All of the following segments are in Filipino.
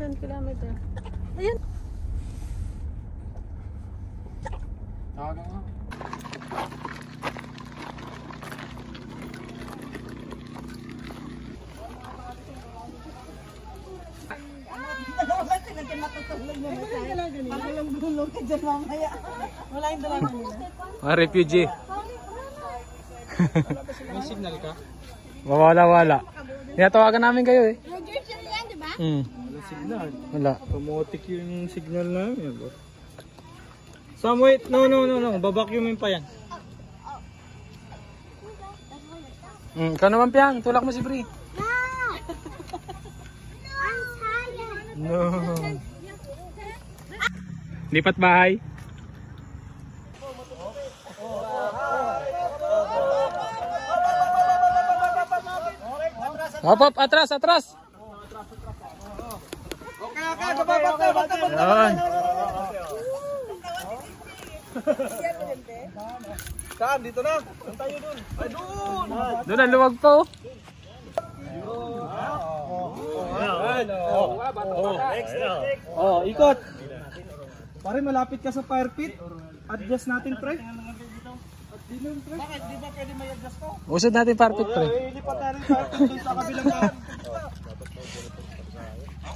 10 kilometer. Ayan. Tawagan. Wala nila. Mga refugee. May signal ka? Mawala wala. Tinatawagan namin kayo eh. Jersey yan, di ba? Hmm. Signal. Wala. Pumotik yung signal namin. Bro. Sam, wait. No, no, no, no. Babacuumin pa yan. Hmm. Ikaw naman piyang. Tulak mo si Bri. No! Tired. No. Lipat bahay. Hop, hop, atras, atras. Yan. Saan? Dito na. Saan tayo dun? Ay, dun! Doon ang luwag pa oh. Oh, ikot. Pare, malapit ka sa fire pit. Adjust natin, pre. Bakit? Di ba pwede may adjust to? Usod natin parpit pre. Eh, ilipat natin fire pit dun sa kabilang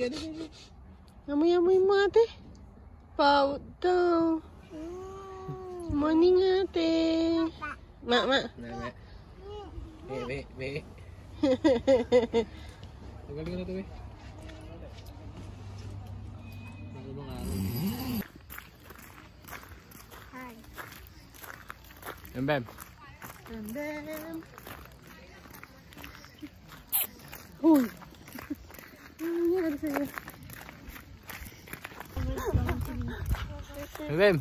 Mo higa sisi. Amoy-amoy mo ate. Pout daw. Morning ate. Ma, ma. Neme. Be, be, be. Tagal ko na to. Ano ba nga? Hi. Bem. And then... Uy. Wem?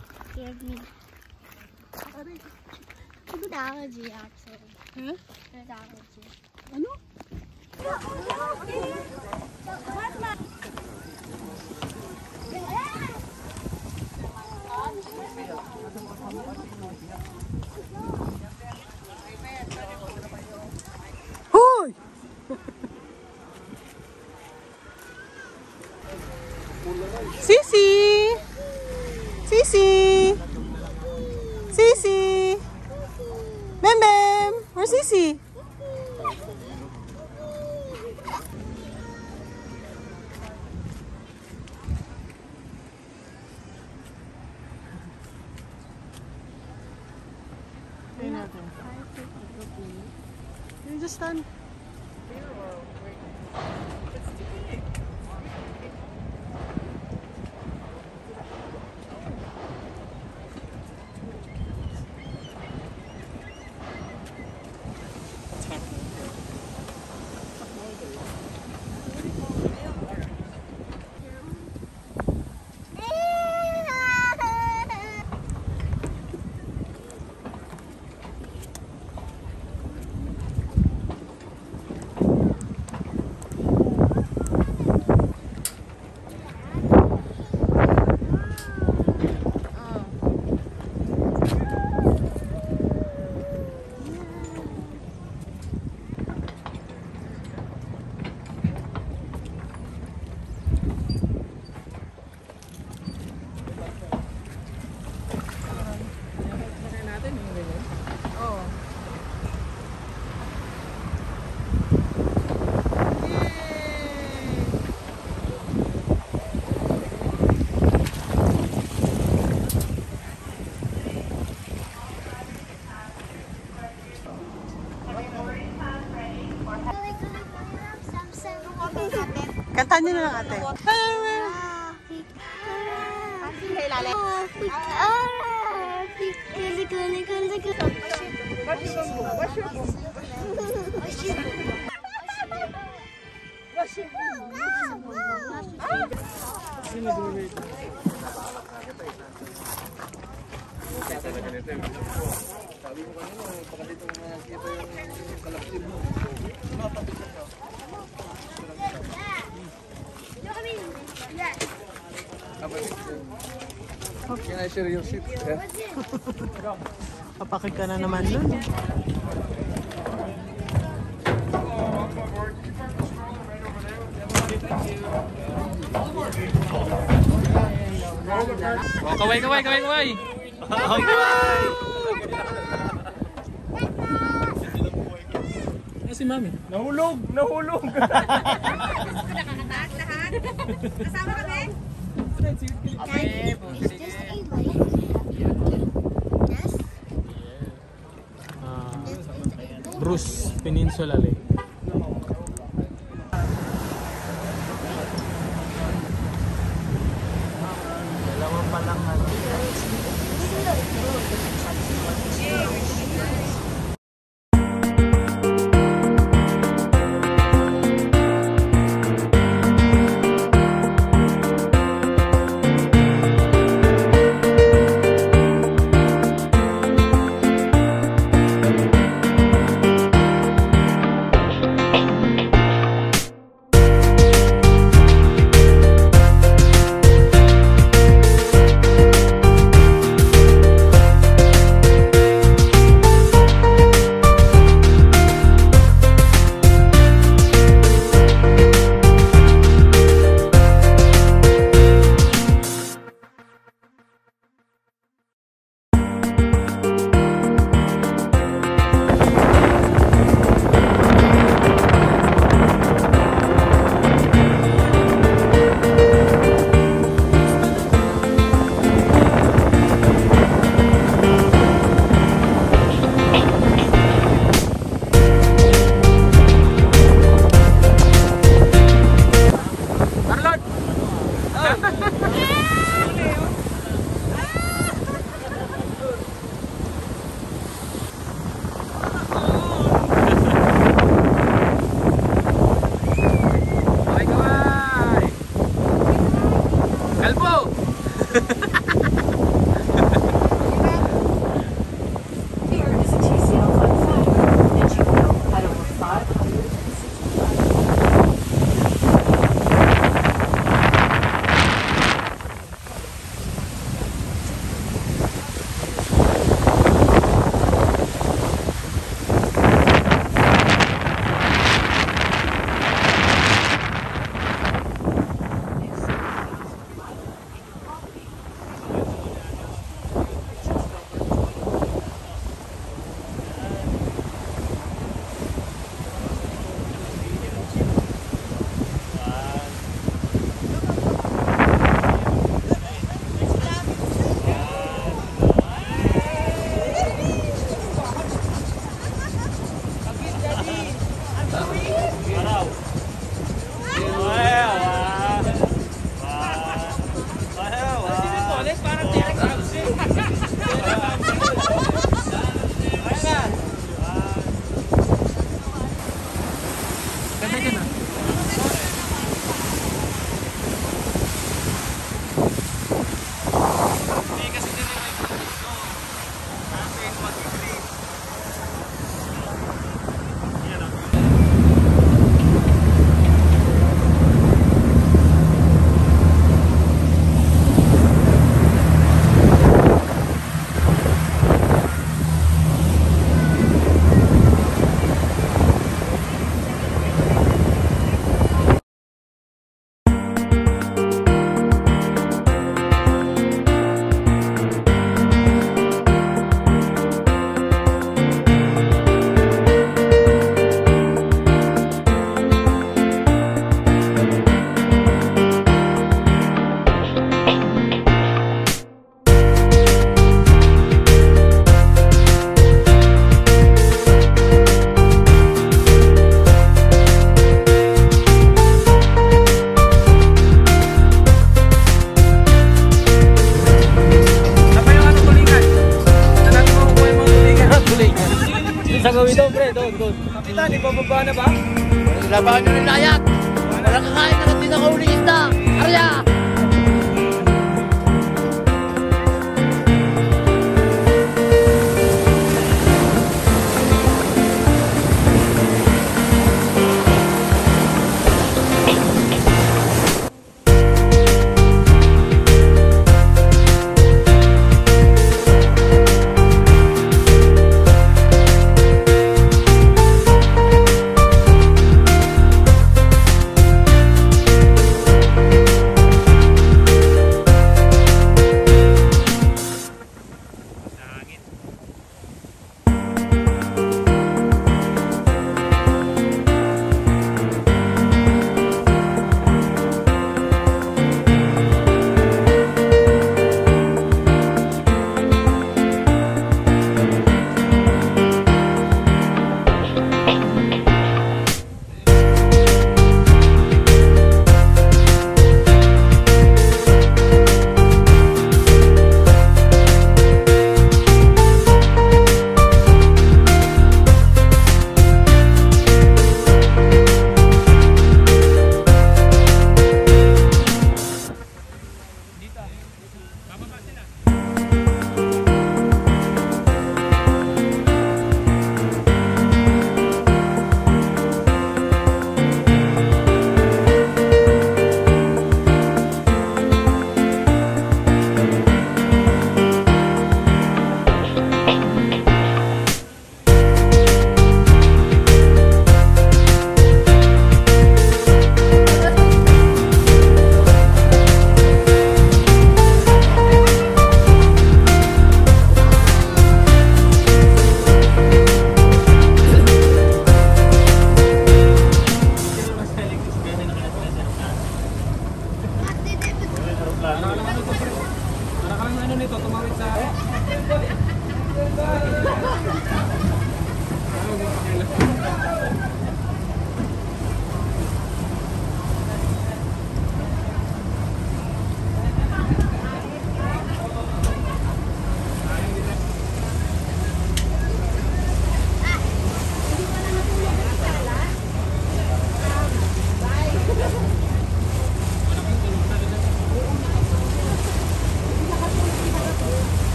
Aku dah je aku. Hmm? Dah je. Anu? Kantahan niyo na lang ate. Can I share your seat? Yeah. Papakig ka na naman nun. Oh, kaway, kaway, kaway, kaway! Ah, si Mami. Nahulog! Nahulog! Bruce Peninsula Lake.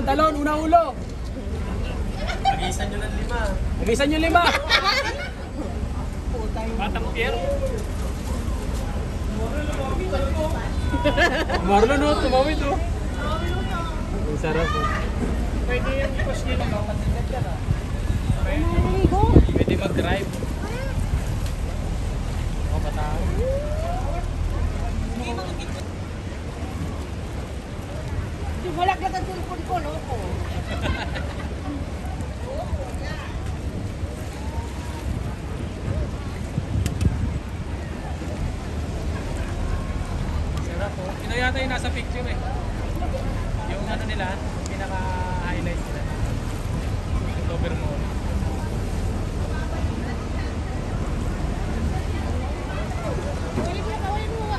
Talon, talon, una ulo. Nagisan nyo ng lima. Nagisan nyo lima. Batang Pier. Marlon, no? Tumawid, oh. Ang sarap. Pwede yung push nila, no? Pasigat yan, ah. Pwede mag-drive. O, patawag. Wala ka sa tulpon ko, loko. Sarap, oh. Ito yata yung nasa picture, eh. Yung ano nila, pinaka-highlight nila. Yung cover mo.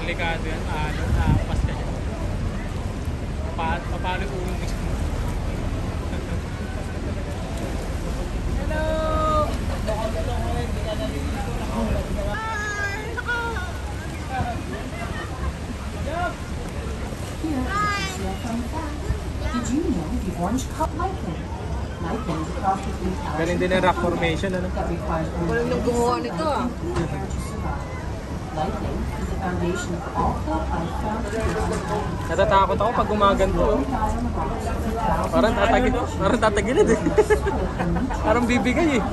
Delikado yan. Ano, nakapas ka dyan. Pa papalo yung ulo mo. Hello! Ah, Do you know the orange cup lichen? Lichen is a cross din ang rock formation, ano? Walang nang gumawa nito ah. Natatakot ako pag gumaganto. Parang tatagil, parang tatagilid eh. parang bibigay eh.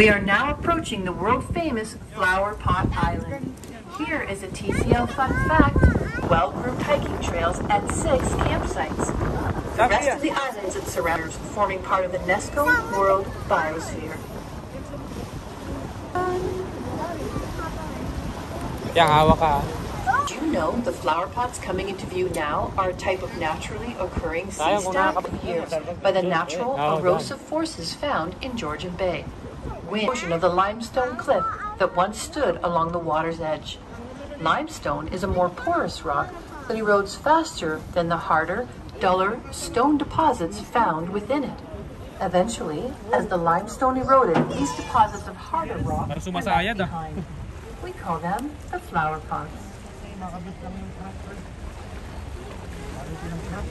We are now approaching the world-famous Flower Pot Island. Here is a TCL fun fact. Well-groomed hiking trails at six campsites. The rest of the islands and surroundings forming part of the UNESCO World Biosphere. Yan, hawak ka. ah. Do you know the flower pots coming into view now are a type of naturally occurring sea stack years by the natural erosive forces found in Georgian Bay. Wind portion of the limestone cliff that once stood along the water's edge. Limestone is a more porous rock that erodes faster than the harder, duller stone deposits found within it. Eventually, as the limestone eroded, these deposits of harder rock were left behind. We call them the flower pots.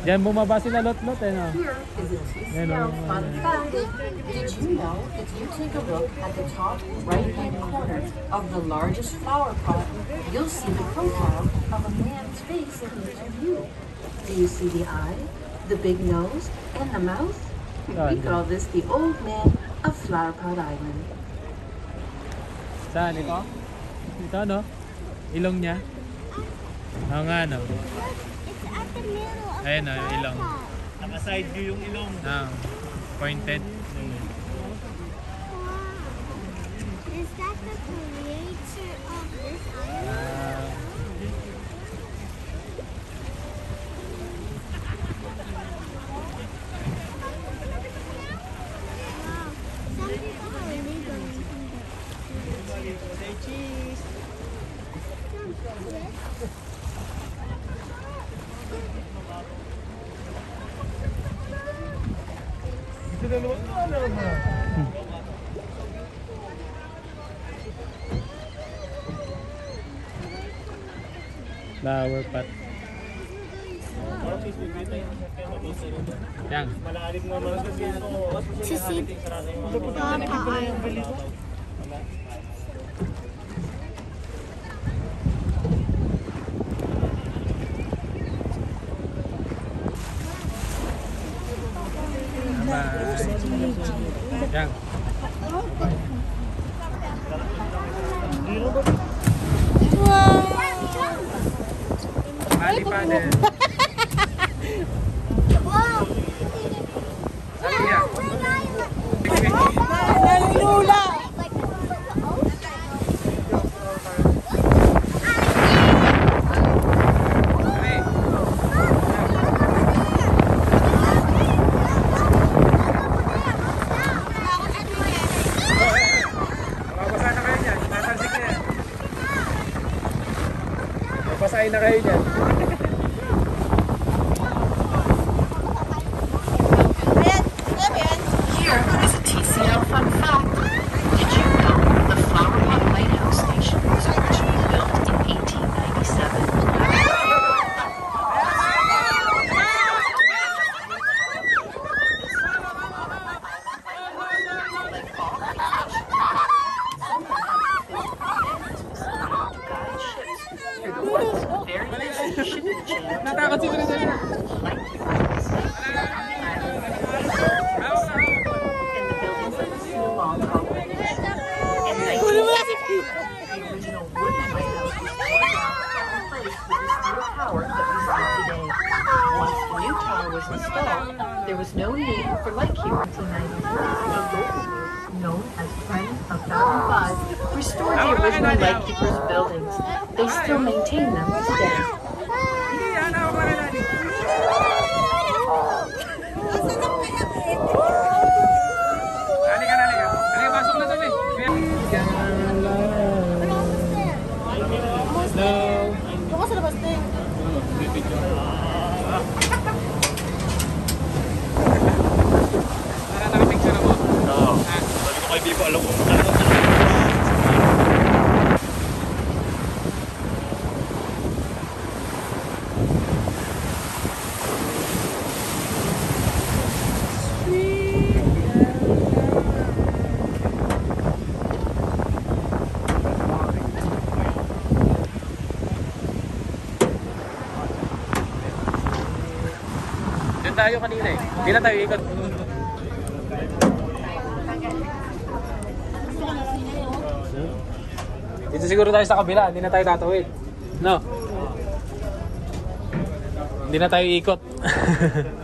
Diyan bumaba sila lot-lot eh, no? Here is a Yan, TCL oh, fun fact. Did you know if you take a look at the top right-hand corner of the largest flower pot, you'll see the profile of a man's face in each view. Do you see the eye, the big nose, and the mouth? We call this the old man of Flower Pot Island. Saan ito? Ito, no? Ilong niya? Oo nga, no? at the middle of Ayan o, yung ilong. Naka-side view yung ilong. Ah, pointed. Wow. Is that the creator of this island? Ah, flower pot. Yan. Malalim naman kasi ito. To see Papa Island. Verein there was no need for light keep. 1993, a known as Friends of Fountain Five restored the oh, original lightkeepers' buildings. They still maintain them today. Sabi ko alam ko. Doon tayo kanina eh. Hindi na tayo ikot. Dito siguro tayo sa kabila, hindi na tayo tatawid. No? Hindi na tayo ikot.